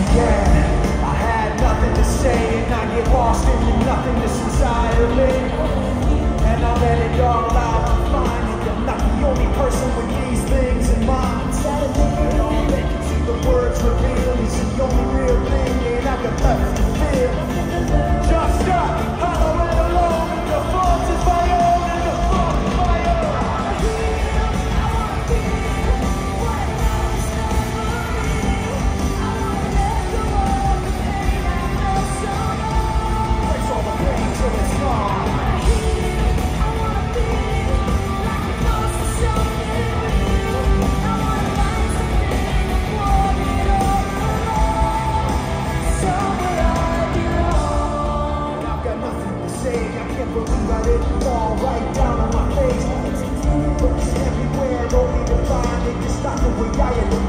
began I had nothing to say and I get lost in nothing to say they can stop the way I am.